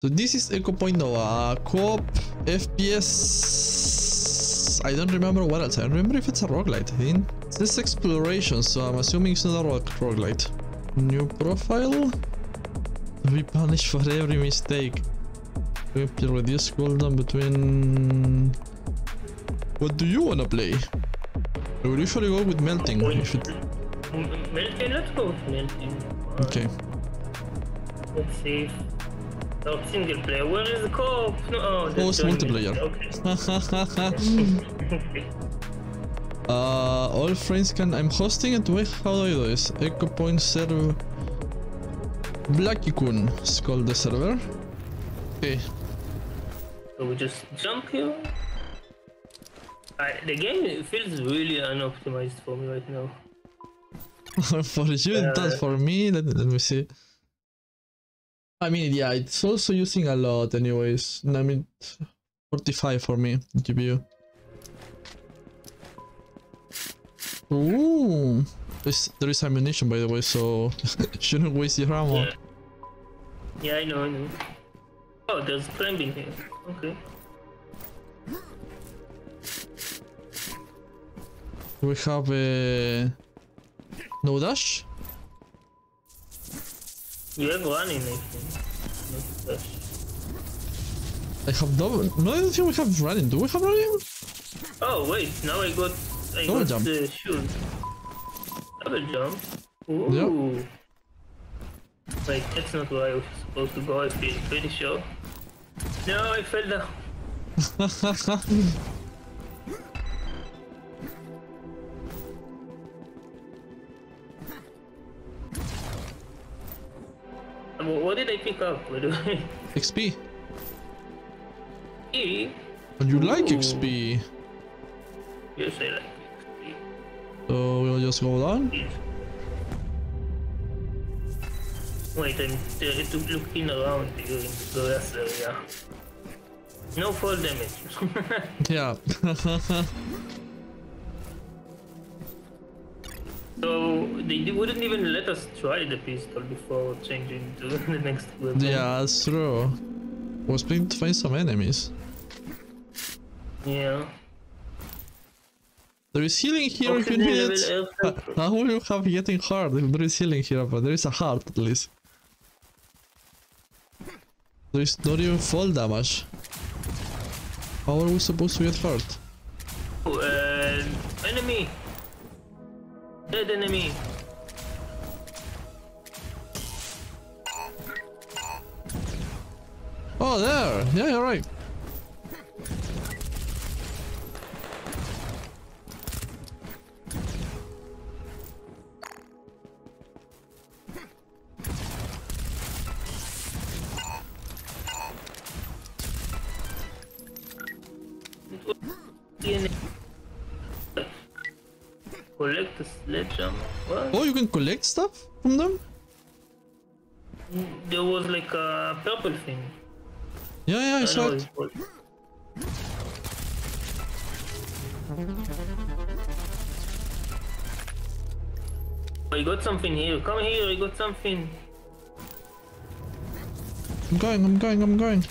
So this is Echo Point Nova, co-op, FPS. I don't remember what else. I don't remember if it's a roguelite. I think this exploration, so I'm assuming it's not a rogue roguelite. New profile. Be punished for every mistake. Reduce cooldown between. What do you wanna play? I would usually go with melting. If it... Melting, let's go with melting. Uh, Okay. Let's see. Oh, single player. Where is the co-op? No, oh, that's it's multiplayer. Okay. uh, all friends can. I'm hosting it. Wait, how do I do this? Echo Point server. Blackikun is called the server. Okay. so we just jump here. I, the game feels really unoptimized for me right now. for you, it does. Uh, For me, let, let me see. I mean, yeah, it's also using a lot, anyways. I mean, 45 for me, GPU. Ooh, there's, there is ammunition, by the way, so shouldn't waste your ammo. Yeah. Yeah, I know, I know. Oh, there's climbing here. Okay. We have a no dash. You have running, I think. I have double. No, I don't think we have running. Do we have running? Oh wait, now I got I Double got jump. the shoes. Double jump. Ooh. Wait, that's not where I was supposed to go. I feel pretty sure. No, I fell down. What did I pick up, by the way? XP. E? And you like XP. Yes, I like XP. So we'll just go down. Yes. Wait, I'm uh, looking around here in the grass area. No fall damage. Yeah. so they wouldn't even let us try the pistol before changing to the next weapon. yeah, that's true. Was trying to find some enemies. Yeah. There is healing here if you need it. F Ha- help. How will you have getting hard if there is healing here, but there is a heart at least. There is not even fall damage. How are we supposed to get hurt? Oh, uh, enemy. Dead enemy. Oh, there! Yeah, you're right. Collect the sledgehammer. What? Oh, you can collect stuff from them? There was like a purple thing. Yeah, yeah, I I saw it. Oh, I got something here. Come here, I got something. I'm going, I'm going, I'm going.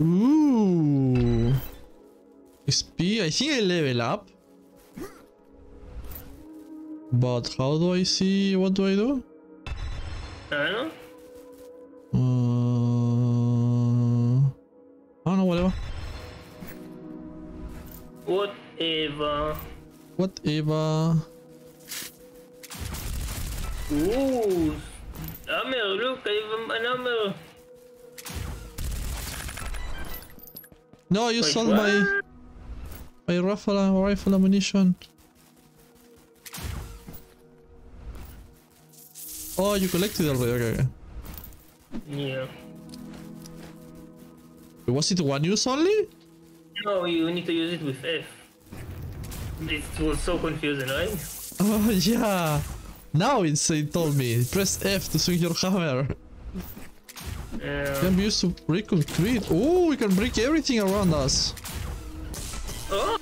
Ooh. XP, I think I level up. But how do I see, what do I do? I don't know. Uh, I don't know, whatever. Whatever. Whatever. Ooh. Hammer, look, I have an hammer. No, you Wait, sold what? my my rifle uh, rifle ammunition. Oh, you collected already. Okay, okay. Yeah. Was it one use only? No, you need to use it with F. This was so confusing, right? Oh yeah. Now it's it told me press F to swing your hammer. Yeah. Can be used to break concrete. Oh, we can break everything around us. Oh,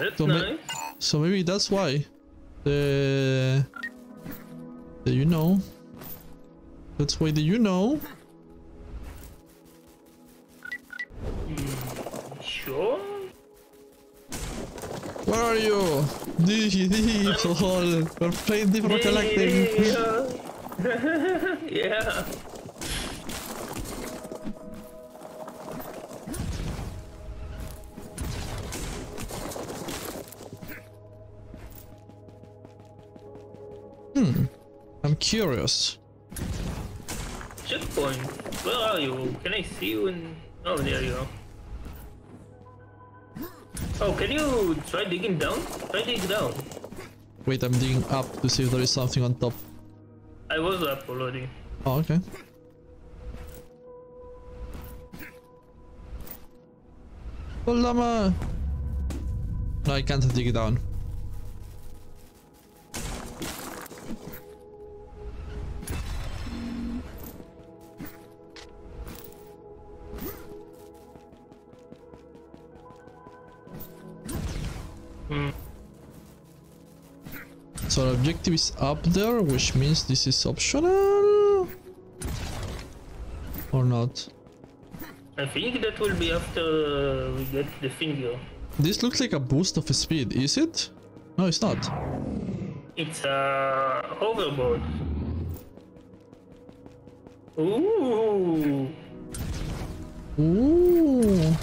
that's So nice. So maybe that's why the Do you know? That's why do you know? Hmm, sure? Where are you? D D lol. We're playing different collecting. Yeah. yeah. Curious. Checkpoint. Where are you? Can I see you in... Oh, there you are. Oh, can you try digging down? Try digging down. Wait, I'm digging up to see if there is something on top. I was up already. Oh, okay. Oh, llama! No, I can't dig it down. Objective is up there, which means this is optional? Or not? I think that will be after we get the finger. This looks like a boost of speed, is it? No, it's not. It's a hoverboard. Ooh. Ooh.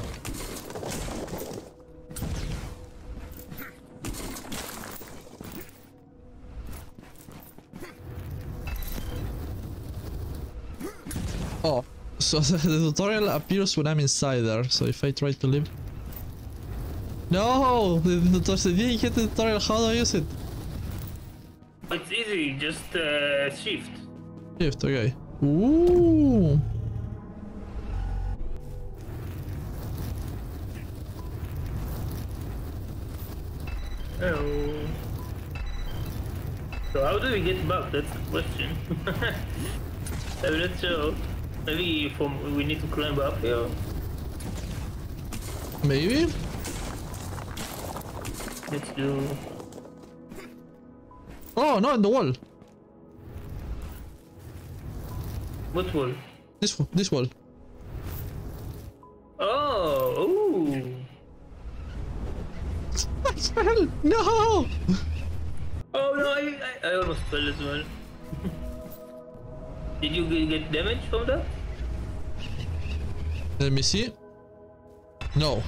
So the tutorial appears when I'm inside there, so if I try to leave... No! The, the, the, didn't get the tutorial, how do I use it? It's easy, just uh, shift. Shift, okay. Ooh! Oh. So how do we get back? That's the question. I'm not sure. Maybe from we need to climb up here. Maybe? Let's do. Oh, no, in the wall. What wall? This one, this wall. Oh, ooh. I fell! No! Oh no, I, I, I almost fell as well. Did you get, damage from that? Let me see. No.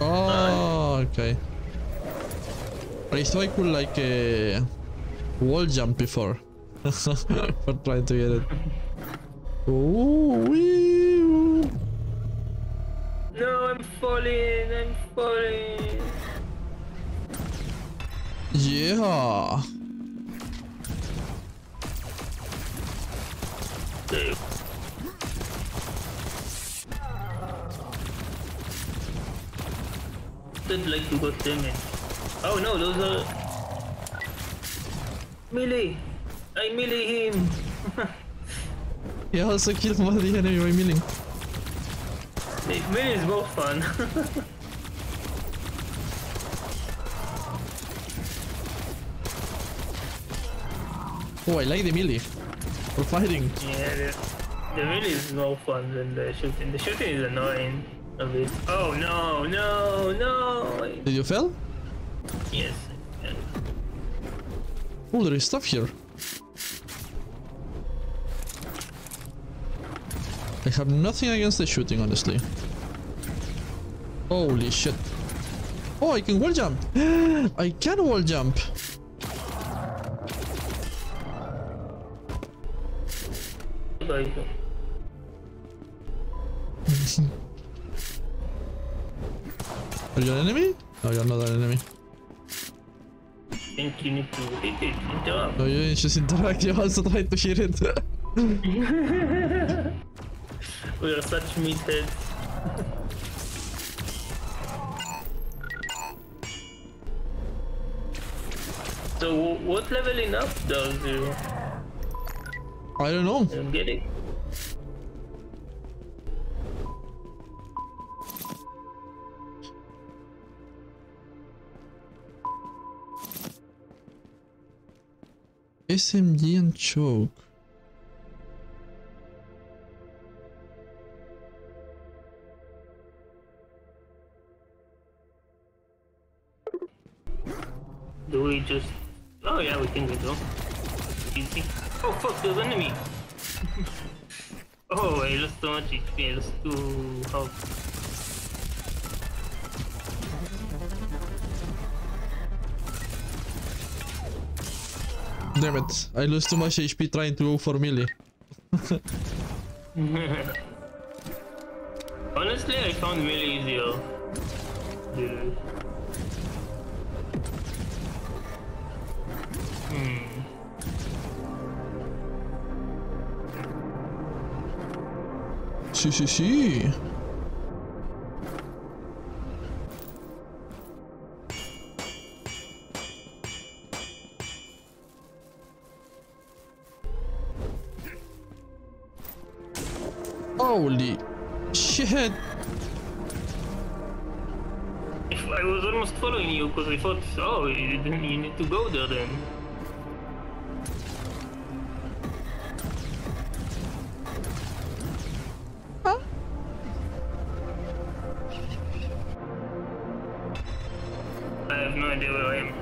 Oh, okay. I thought I could like uh, wall jump before. For trying to get it. Ooh, wee. No, I'm falling, I'm falling. Yeah. Did like you got damage. Oh no, those are melee. I melee him. Yeah, also killed one of the enemy by milling. melee is more fun. Oh, I like the melee. For fighting. yeah, the, the melee is more fun than the shooting. The shooting is annoying Oh no, no, no. Did you fail? Yes. Oh, there is stuff here. I have nothing against the shooting, honestly. Holy shit. Oh, I can wall jump. I can wall jump. There you go. You an enemy? No, you're not an enemy. I think you need to hit it, interrupt. No, you just interact. You also try to hit it. We are such meatheads. so what leveling up does you? I don't know. I don't get it. SMG and choke. Do we just... Oh yeah, we can go. Easy. Oh fuck, there's enemy! oh, I lost so much HP, I lost two health. Damn it, I lose too much HP trying to go for melee. Honestly, I found really easier. Dude. Hmm. Si, si, si. Holy shit! I was almost following you because I thought, oh, you, didn't- you need to go there then. I have no idea where I am.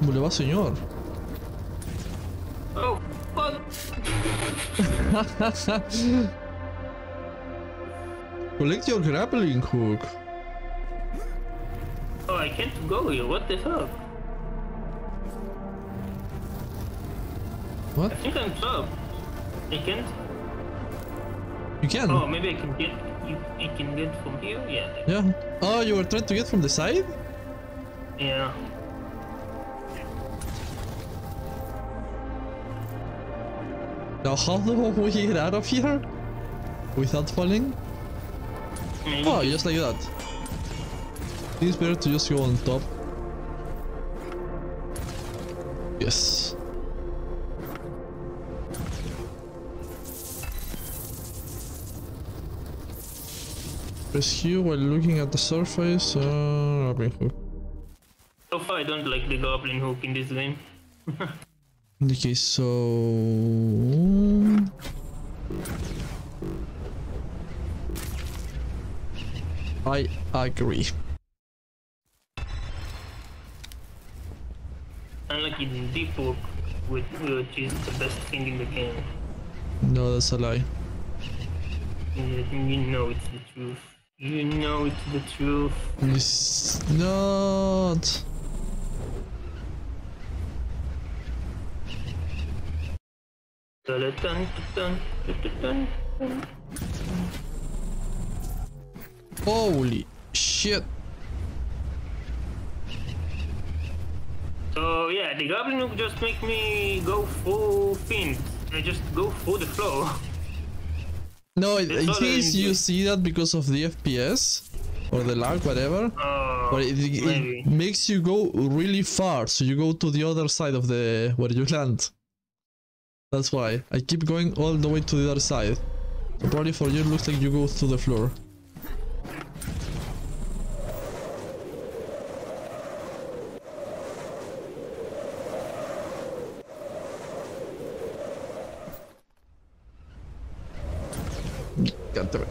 ¿Cómo señor? Collect your grappling hook. Oh, I can't go here. What the fuck? What? I think I'm trapped. I can't. You can. Oh, maybe I can get. You, I can get from here. Yeah. Yeah. Oh, you were trying to get from the side? Yeah. Now how will we get out of here? Without falling? Oh, just like that. It's better to just go on top. Yes. Rescue while looking at the surface. Uh, hook. So far, I don't like the grappling hook in this game. Okay, so I agree. Unlike in deep hook, which, which uh, is the best thing in the game. No, that's a lie. You you know it's the truth. You know it's the truth. It's not. Dun, dun, dun, dun, dun. Holy shit! So yeah, the grappling hook just make me go full fin. I just go through the floor. No, I It's I not think an- you see that because of the FPS or the lag, whatever. Oh, But it, it maybe. makes you go really far, so you go to the other side of the where you land. That's why I keep going all the way to the other side. So probably for you, looks like you go through the floor. God damn it.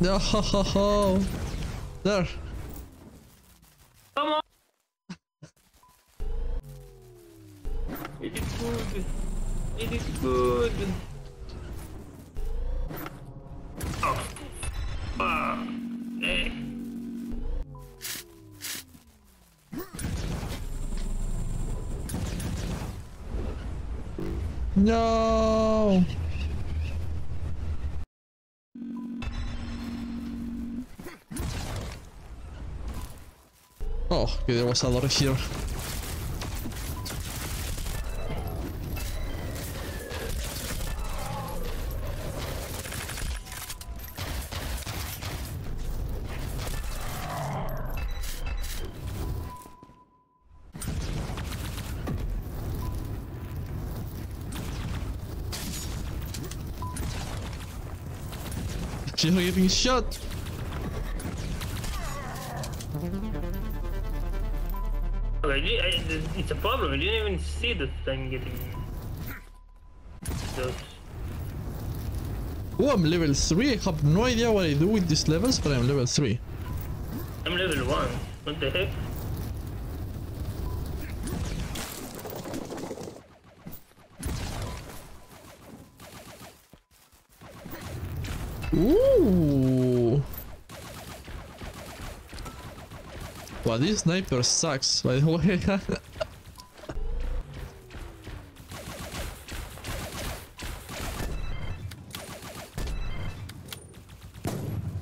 No, there. Good. It is good. Oh. No. Oh, there was a lot of here. Chill getting shot. It's a problem. You didn't even see the thing getting. Oh, I'm level 3. I have no idea what I do with these levels, but I'm level 3. I'm level 1. What the heck? This sniper sucks, by the way.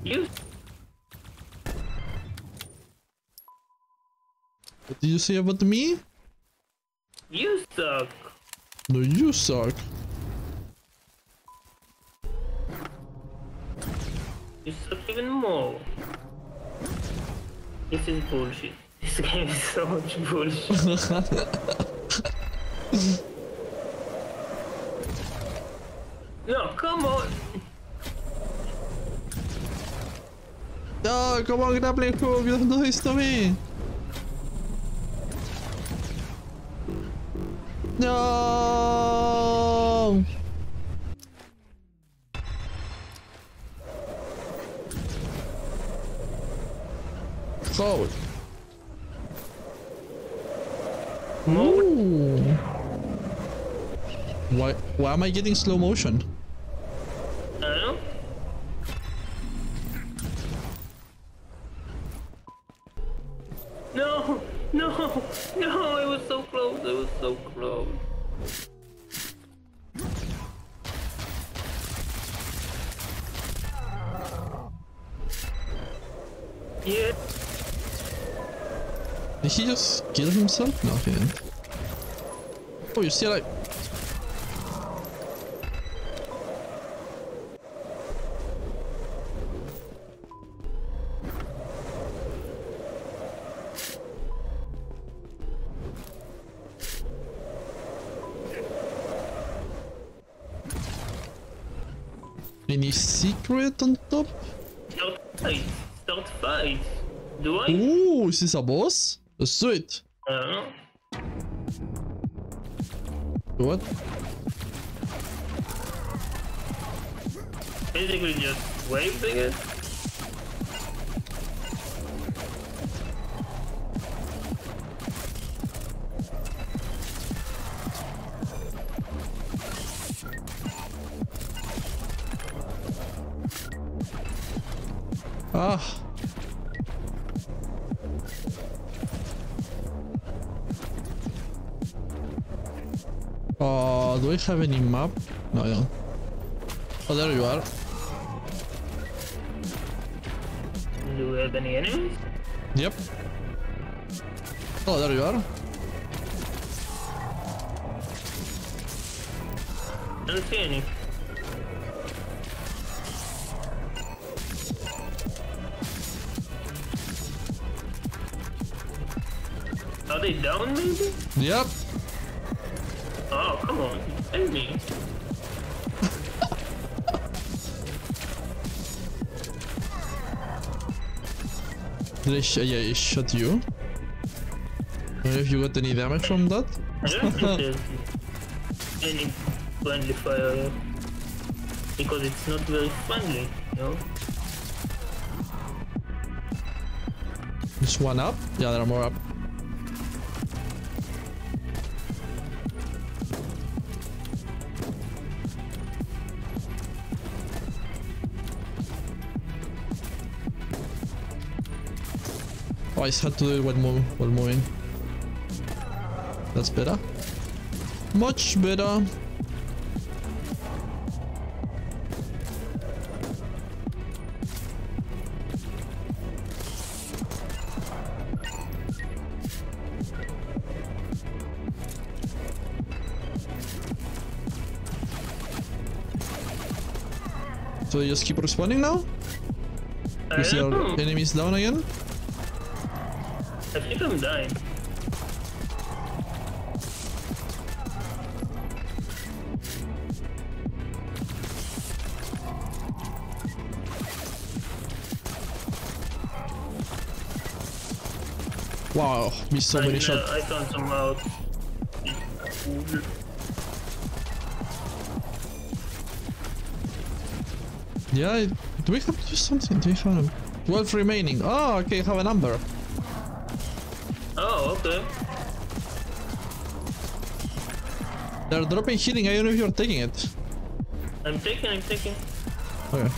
You what did you say about me? you suck. No, you suck. You suck even more. This is bullshit. This game is so much bullshit. no, come on. No, come on, grappling hook, you don't do this to me. No. Forward. Ooh. Why, why am I getting slow motion? Still alive. Any secret on top? start fight, start fight. Do I? Ooh, is this a boss? Let's do it. Uh, I don't know. What? Just wave, I guess. Ah. Do I have any map? No, I don't. Oh, there you are. Do we have any enemies? Yep. Oh, there you are. I don't see any. Are they down maybe? Yep. Come on. Send me. Did I sh yeah, I shot you? I don't know if you got any damage from that. I don't think there's any friendly fire because it's not very friendly, you know? Just one up? Yeah, there are more up. I just had to do it while, move, while moving. That's better. Much better. So they just keep respawning now? We see our uh, enemies down again? I think I'm dying. Wow, missed so I, many shots. I found some out. Yeah, do we have to do something? Do we have a 12 remaining? Oh, okay, have a number. They're dropping healing, I don't know if you're taking it. I'm taking, I'm taking. Okay.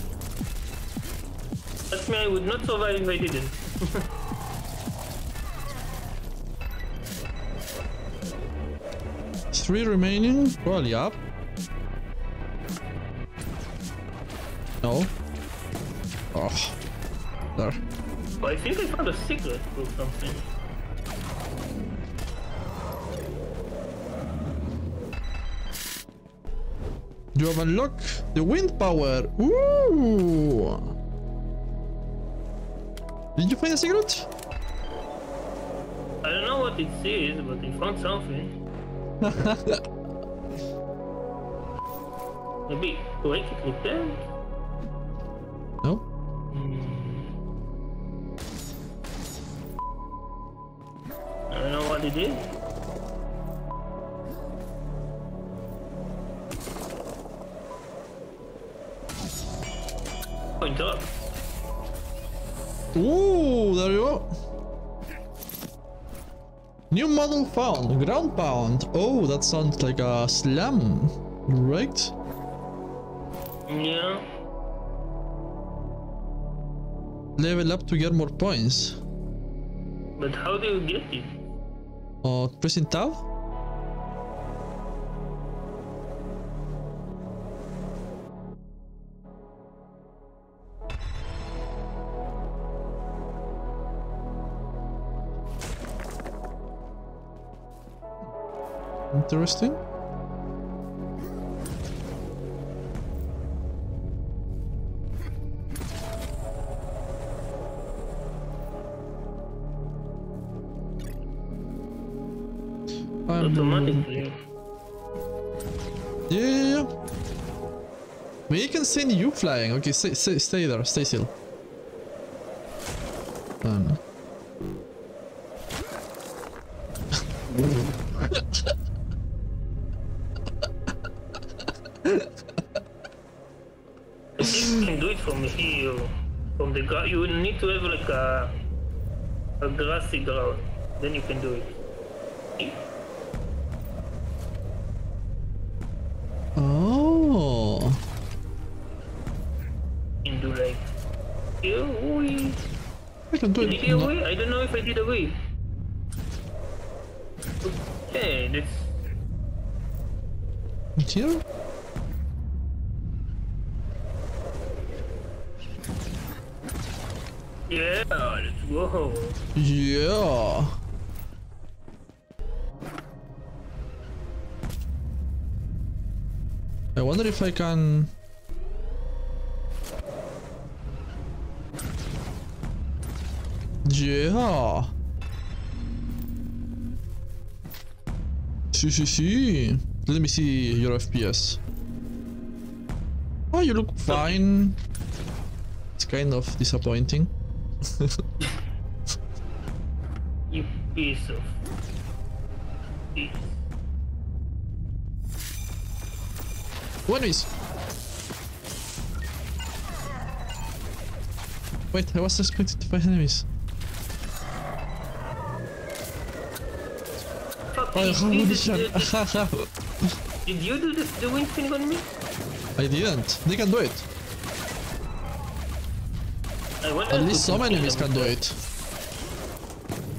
Trust me, I would not survive if I didn't. Three remaining, probably up. No. Oh. There. Oh, I think I found a secret or something. Unlocked the wind power. Ooh. Did you find a secret? I don't know what it is, but I found something. Maybe break it repair? No. Hmm. I don't know what it is. Ooh, there you go. New model found. Ground pound. Oh, that sounds like a slam. Right? Yeah. Level up to get more points. But how do you get it? Uh, pressing tab? Interesting. Um, Automatically. Yeah, yeah, yeah. We can send you flying. Okay, stay, stay, stay there. Stay still. Grassy ground. Then you can do it. Oh. Can do like. I can do Did it. no- away? I don't know if I did away. Okay, that's Here? yeah. Let's. Yeah. I wonder if I can. Yeah. See, see, see. Let me see your FPS. Oh, you look fine. It's kind of disappointing. Piece of. piece. One is. Wait, I was expecting to find enemies. Oh, did, how you, did did, did, you do the, the wind thing on me? I didn't. They can do it. At least some enemies can do it.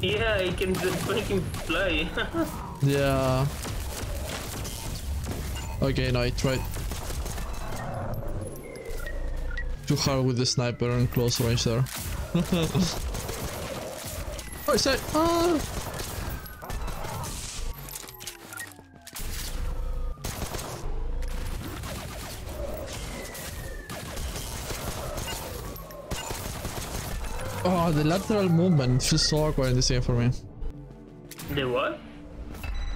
Yeah, I can just him fly. Yeah. Okay, now I tried. Too hard with the sniper and close range there. oh, I said, ah! Oh, the lateral movement feels so awkward in this game for me. The what?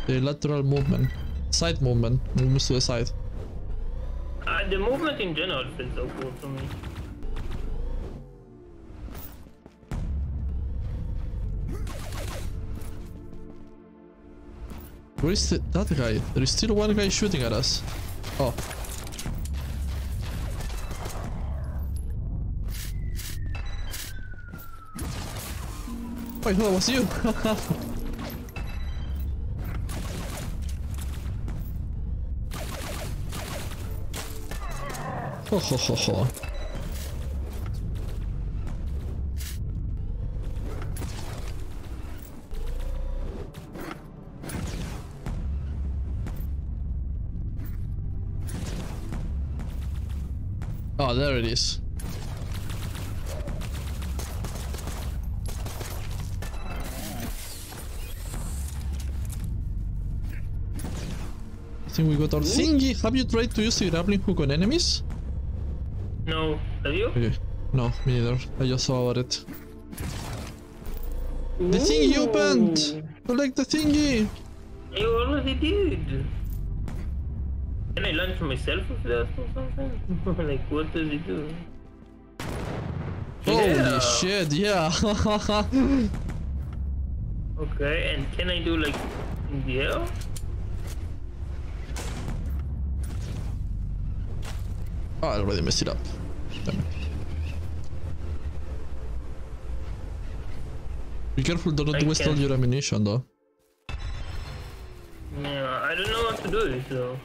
The lateral movement. Side movement. Movements to the side. Uh, the movement in general feels awkward to me. Where is the, that guy? There is still one guy shooting at us. Oh. Wait, that was you. ho ho ho ho. Oh, there it is. Think we got our thingy. Have you tried to use the grappling hook on enemies? No, have you? Okay. No, me neither. I just saw about it. The thingy opened! Collect the thingy! You already did. Can I launch myself with that or something? like, what does it do? Holy Yeah. shit, yeah! Okay, and can I do like in the air? Oh, I already messed it up. Damn it. Be careful, do not I waste all your uh, ammunition though. Yeah, I don't know what to do, so.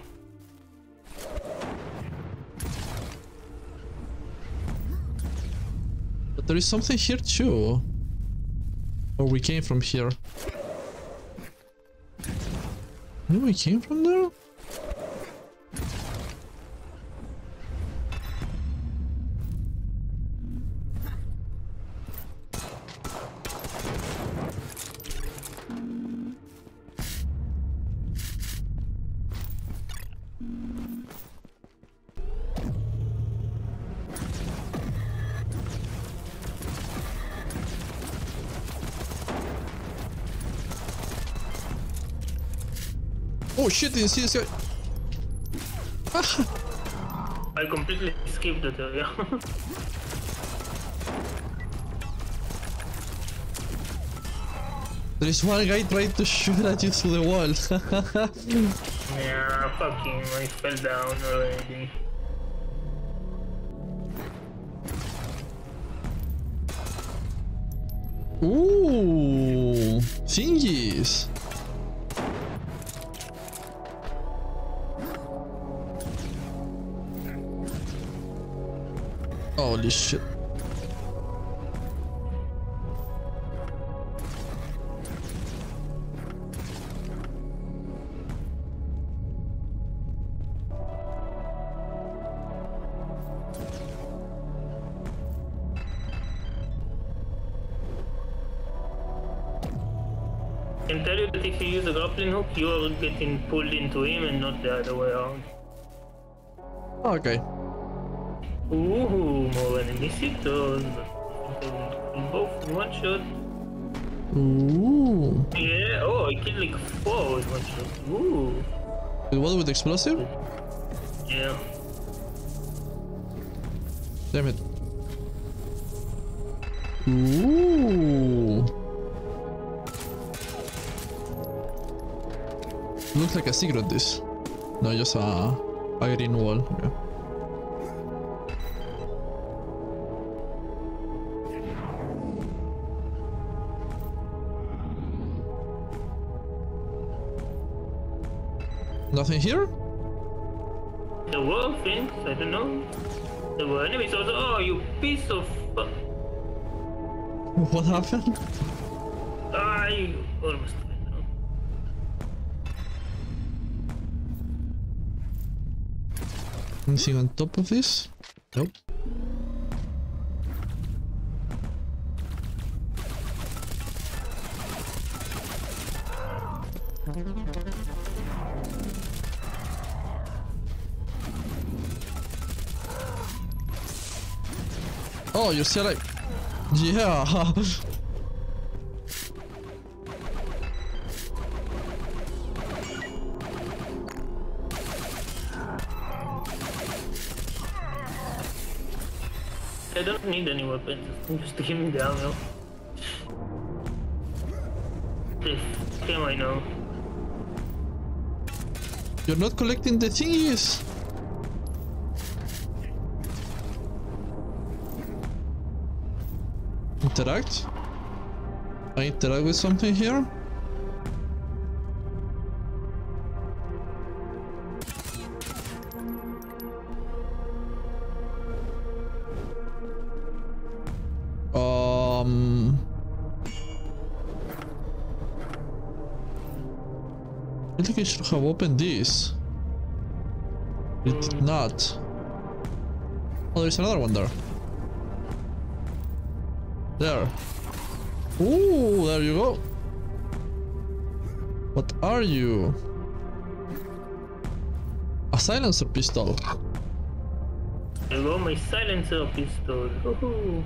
But there is something here too. Or we came from here. No, we came from there? Shit, didn't see this guy. I completely skipped it, uh, yeah. There is one guy trying to shoot at you through the wall. yeah, fucking, I fell down already. Ooh, thingies. Holy shit. I can tell you that if you use a grappling hook, you are getting pulled into him and not the other way around. Okay. Ooh, more enemicitos. Both um in one shot. Ooh. Yeah, oh, I killed like four with one shot. Ooh. With what with explosive? Yeah. Damn it. Ooh. Looks like a secret this. No, just a, a green wall. Okay. Nothing here? There were things, I don't know. There were enemies also. Oh, you piece of. fu- What happened? I almost died now. Anything on top of this? Nope. Oh, you're still alive. Yeah. I don't need any weapons. Just give me the ammo. This game I know. You're not collecting the thingies. Interact? I interact with something here? Um... I think I should have opened this. It did not. Oh, there's another one there. There. Ooh, there you go. What are you? A silencer pistol. You my silencer pistol. Woohoo!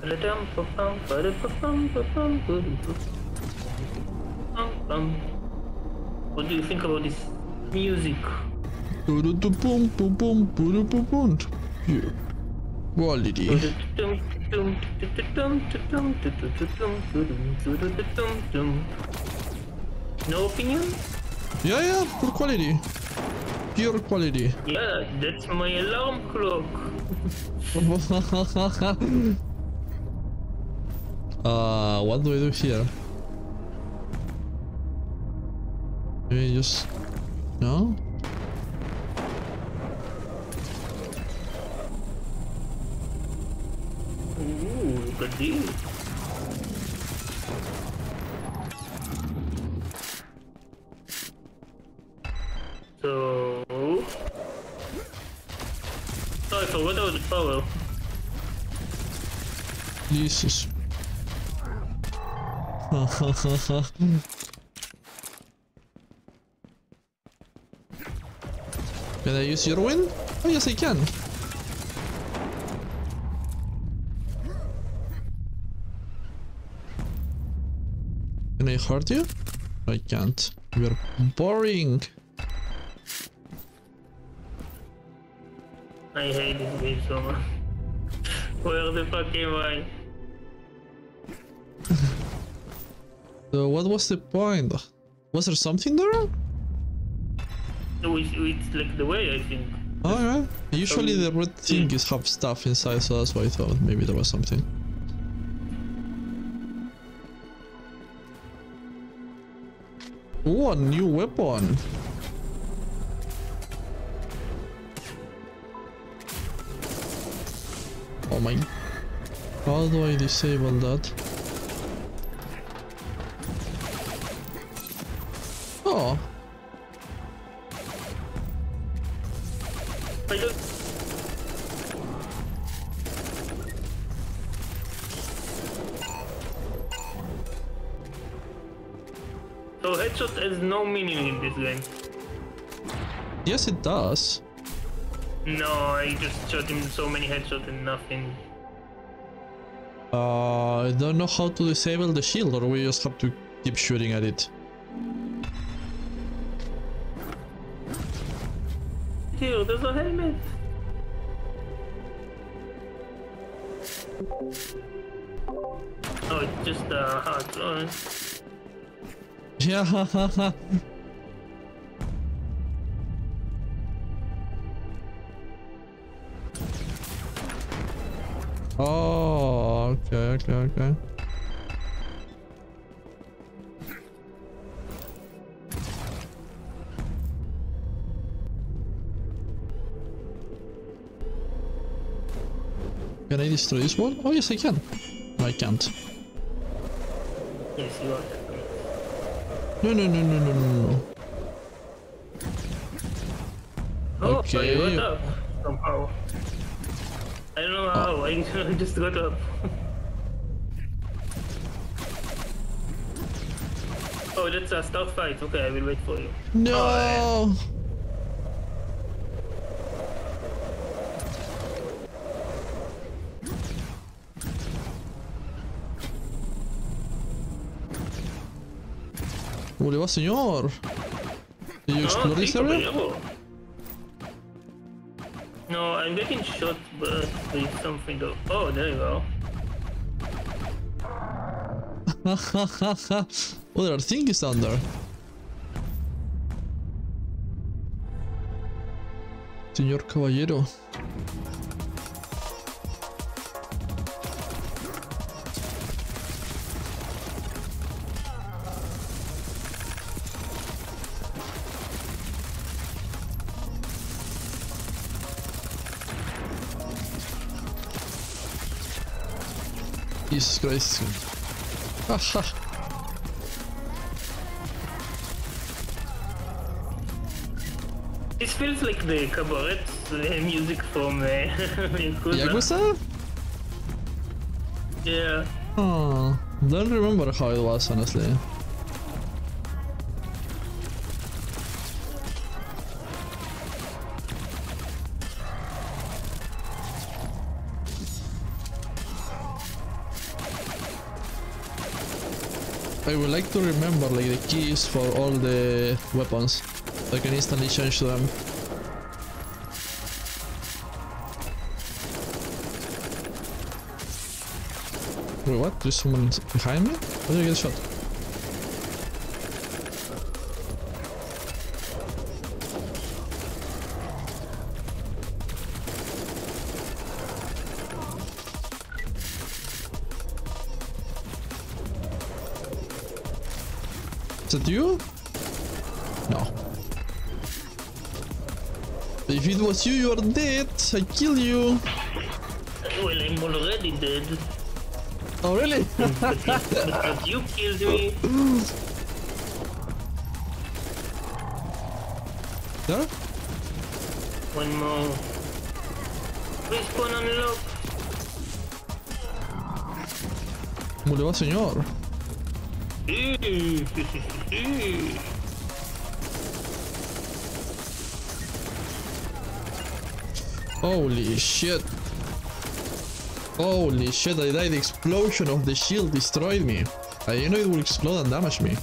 Ba-da-dum, ba-bum, ba-da-ba-bum, ba-bum, ba-dum. Bum, bum. What do you think about this music? Quality. No opinion? Yeah, yeah, good quality. Pure quality. Yeah, that's my alarm clock. uh, what do I do here? Maybe just... No? Good deal. So... Oh, I forgot about the power. Jesus. Can I use your win? Oh yes I can. Can I hurt you? I can't. You're boring. I hate this game so much. Where the fuck am I? So what was the point? Was there something there? No, it's, it's like the way I think. Oh, Alright. Usually the red thing is have stuff inside, so that's why I thought maybe there was something. A new weapon. Oh my... How do I disable that? Oh, meaning in this game. yes it does. No, I just shot him so many headshots and nothing. Uh, I don't know how to disable the shield or we just have to keep shooting at it. Here, there's a helmet. Oh, it's just a heart. Alright. Yeah. Oh, okay, okay, okay. Can I destroy this one? Oh yes I can. No I can't. Yes, you are. No no no no no no no. Oh, Okay. I got up somehow. I don't know how, I just got up. oh, that's a stealth fight. Okay, I will wait for you. No. Oh, ¿Cómo le va, señor? Did you No, explore this area? No, I'm getting shot, but something go. Oh, there you go. oh, there are things down there. Señor Caballero. Jesus Christ. This feels like the cabaret uh, music from uh, Yakuza. Yakuza? Yeah. Oh, don't remember how it was honestly. Like to remember like the keys for all the weapons. I can instantly change them. Wait, what? There's someone behind me? How did I get shot? You? No. If it was you, you are dead. I kill you. Oh, well, I'm already dead. Oh, really? because you killed me. there? One more. Respawn unlock. ¿Cómo le va, señor? Holy shit. Holy shit, I died. The explosion of the shield destroyed me. I didn't know it would explode and damage me.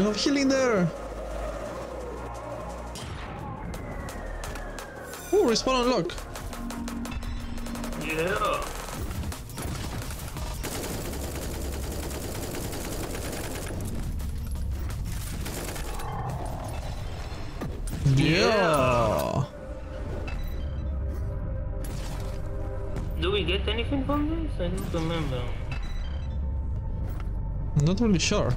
You have healing there. Oh, respawn unlock. Yeah. Yeah. Do we get anything from this? I don't remember. Not really sure.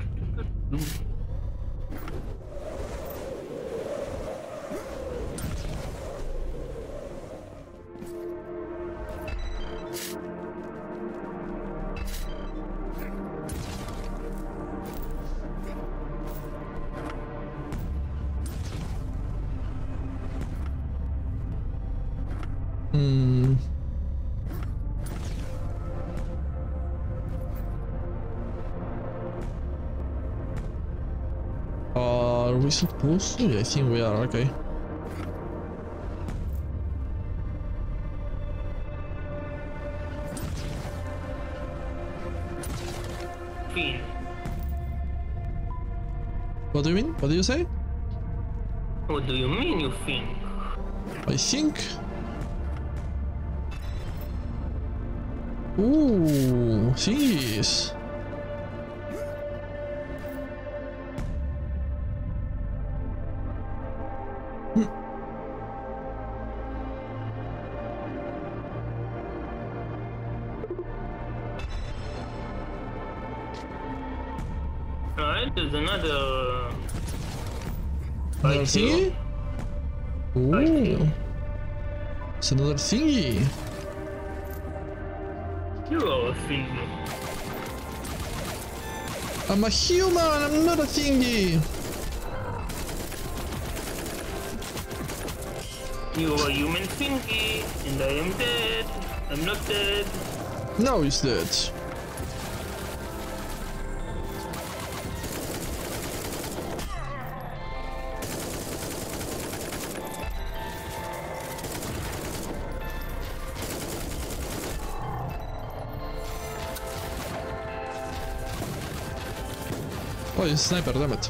we supposed to? I think we are, okay. Feel. What do you mean? What do you say? What do you mean you think? I think. Ooh, jeez. Another Bike thingy? here. Ooh. It's another thingy. You are a thingy. I'm a human, I'm not a thingy. You are human thingy, and I am dead. I'm not dead. No, he's dead. Oh, he's a sniper, damn it.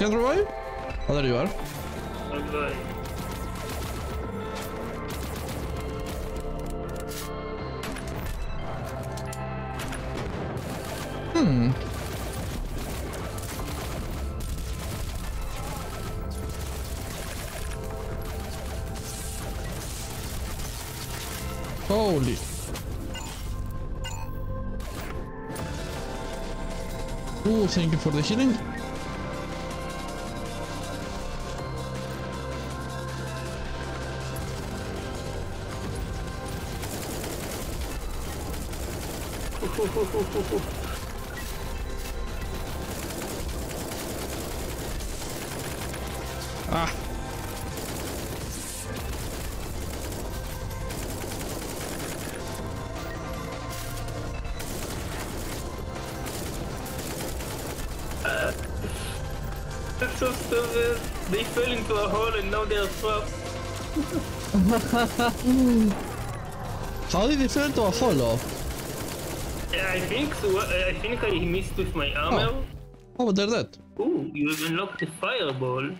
You can revive? Oh, there you are. Okay. Hmm. Holy. Oh, thank you for the healing. Ah. That's so stupid. They fell into a hole and now they're trapped. How did they fall into a hollow? I think so. I think I missed with my armor. Oh, oh but they're dead. Ooh, you have unlocked the fireball.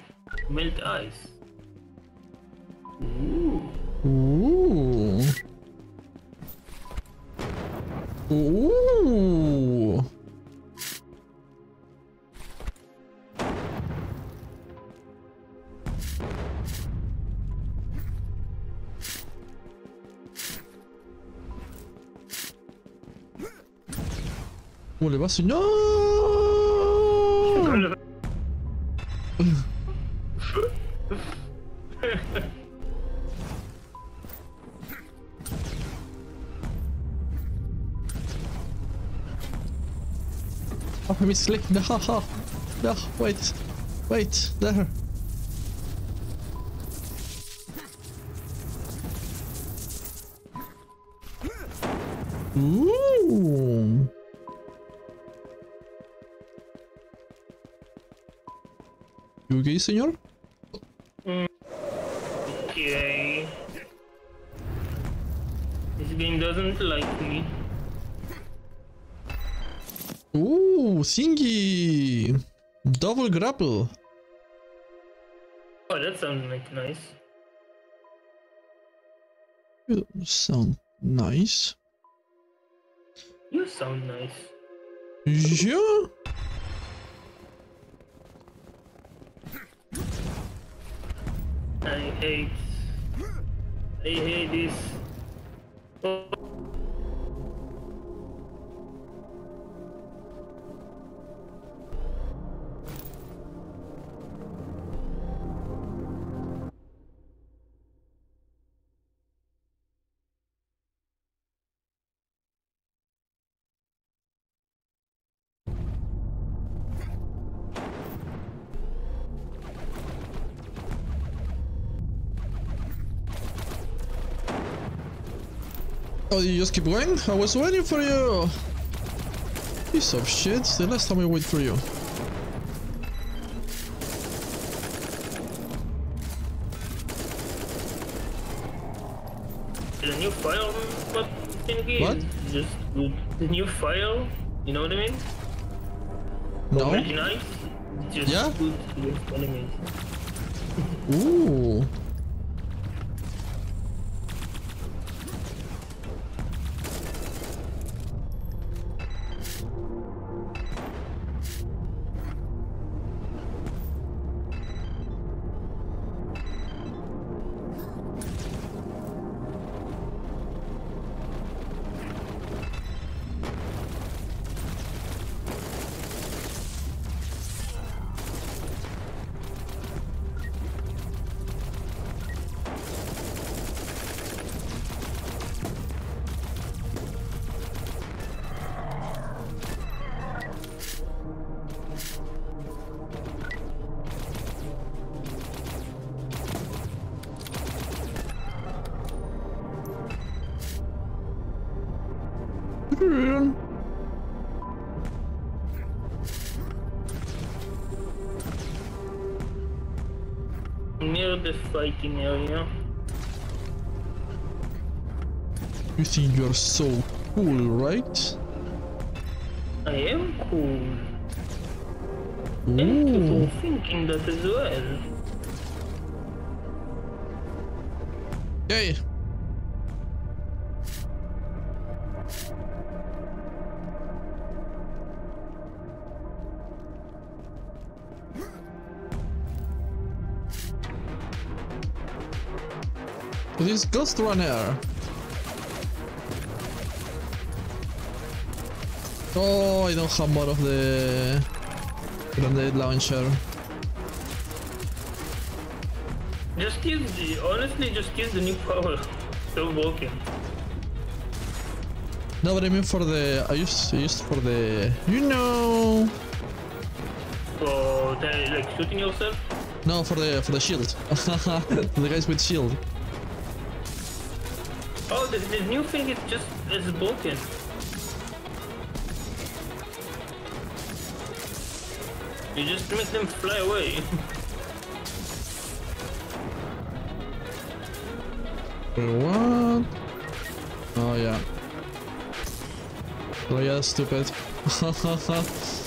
Melt ice. Oh les basses, no! Oh, I misclicked. No, no, wait, wait, there. Ooh. Okay, señor? Okay. This game doesn't like me. Ooh, thingy! Double grapple. Oh, that sounds like nice. You sound nice. You sound nice. Yeah? I hate. I hate this. Oh, you just keep going? I was waiting for you! Piece of shit. The last time I wait for you. The new file what thingy What? is just. The new file, you know what I mean? No? Really nice. Just Yeah? good with enemies. Ooh. Near the fighting area. You think you're so cool, right? I am cool. Ooh. for thinking that as well. Yay! This Ghostrunner. Oh, I don't have more of the grenade launcher. Just use the, honestly, just use the new power. So broken. No, but I mean for the I used I used for the you know For the, like shooting yourself. no for the for the shield the guys with shield. Oh, this, the new thing is just is broken. You just make them fly away. What? Oh yeah. Oh yeah, stupid.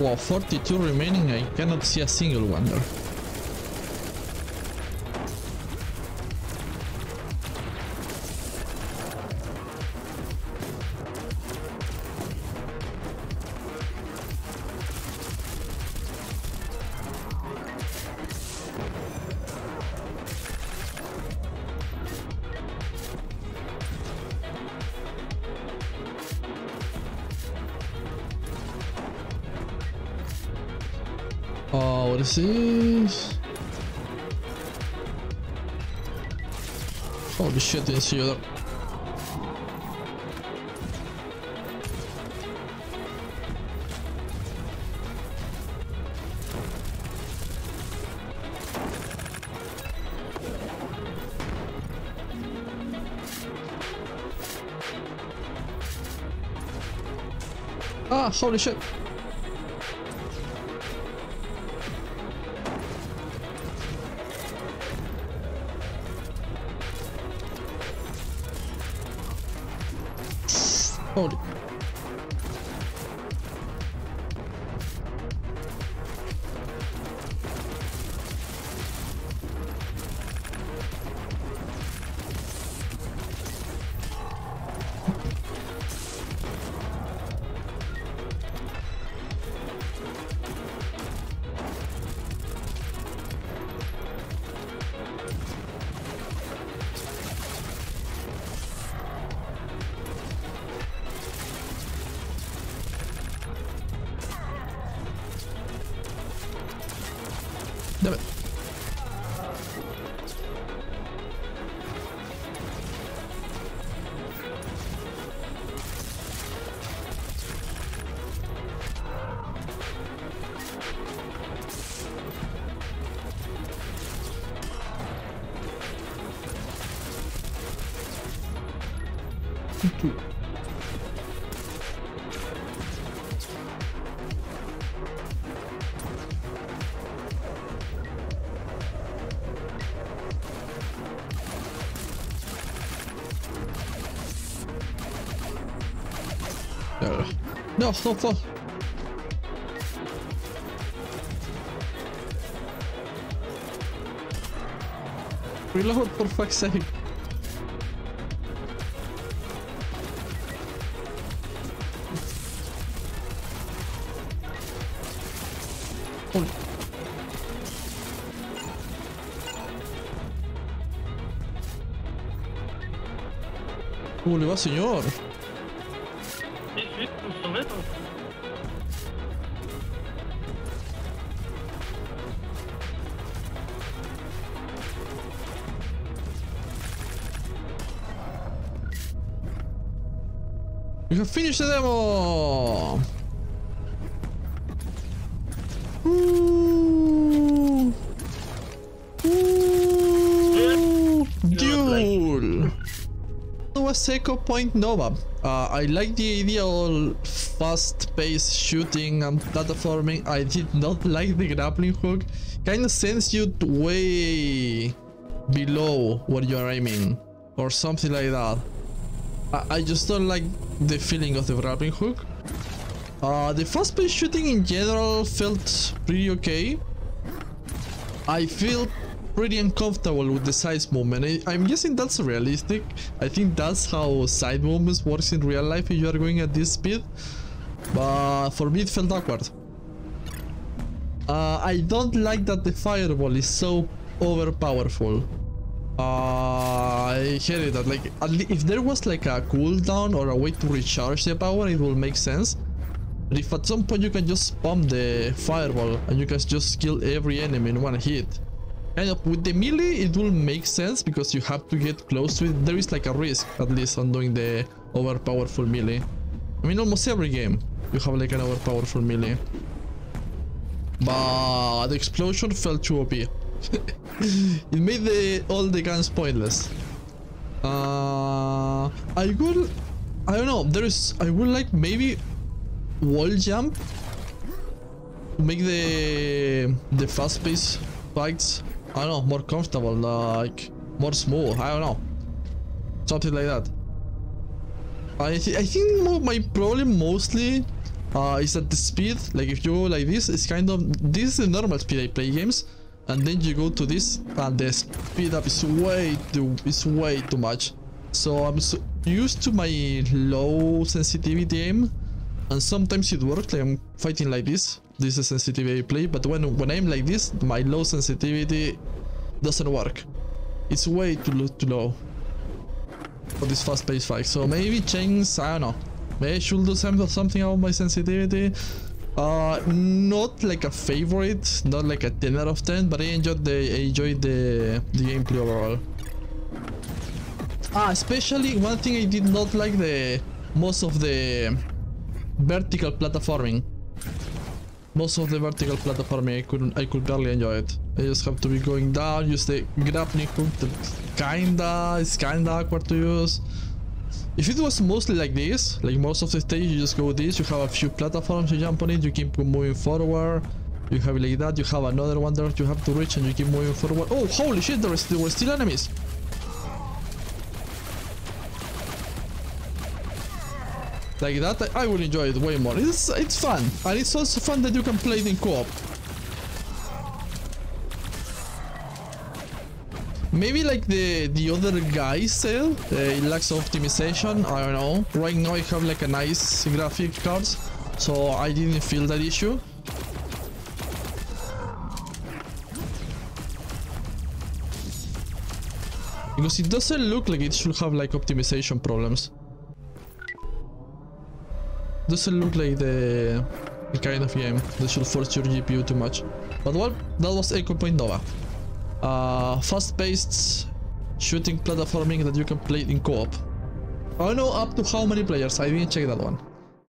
Wow, 42 remaining, I cannot see a single one there. Is? Holy shit, didn't see. Ah, holy shit. No, don't fall. Reload for fuck's sake. Holy. ¿Cómo le va, señor? Finished the demo! Ooh. Ooh. Duel! was Echo Point Nova. Uh, I like the idea of fast-paced shooting and platforming. I did not like the grappling hook. Kind of sends you way below what you're aiming or something like that. I, I just don't like the feeling of the grappling hook. Uh, the fast-paced shooting in general felt pretty okay. I feel pretty uncomfortable with the side movement. I, I'm guessing that's realistic. I think that's how side movements works in real life if you are going at this speed. But for me it felt awkward. Uh, I don't like that the fireball is so overpowerful. Uh, I hate that. Like, if there was like a cooldown or a way to recharge the power, it will make sense. But if at some point you can just spam the fireball and you can just kill every enemy in one hit. Kind of with the melee it will make sense because you have to get close to it. There is like a risk at least on doing the overpowerful melee. I mean almost every game you have like an overpowerful melee. But the explosion felt too OP. it made the all the guns pointless. Uh, I would, I don't know. There is, I would like maybe wall jump make the the fast pace fights. I don't know, more comfortable, like more smooth. I don't know, something like that. I th I think my problem mostly uh, is at the speed. Like if you go like this, it's kind of this is the normal speed I play games, and then you go to this, and the speed up is way too is way too much. So I'm so used to my low sensitivity aim, and sometimes it works. Like I'm fighting like this. This is sensitivity play, but when when I'm like this, my low sensitivity doesn't work. It's way too. Too low for this fast-paced fight. So maybe change. I don't know. Maybe I should do some, something about my sensitivity. Uh, not like a favorite, not like a 10 out of 10, but I enjoyed the I enjoyed the the gameplay overall. Ah, especially one thing I did not like the most of the vertical platforming. Most of the vertical platforming I couldn't I could barely enjoy it. I just have to be going down, use the grappling hook that kinda it's kinda awkward to use. If it was mostly like this, like most of the stage you just go this, you have a few platforms, you jump on it, you keep moving forward. You have like that, you have another one that you have to reach and you keep moving forward. Oh, holy shit, there, was, there were still enemies. like that, I, I enjoy it way more. It's it's fun, and it's also fun that you can play it in co-op. Maybe like the the other guy said, uh, it lacks optimization. I don't know. Right now I have like a nice graphic cards, so I didn't feel that issue. Because it doesn't look like it should have like optimization problems. Doesn't look like the, the kind of game that should force your GPU too much. But well, that was Echo Point Nova. Uh, fast-paced shooting platforming that you can play in co-op. I don't know up to how many players, I didn't check that one.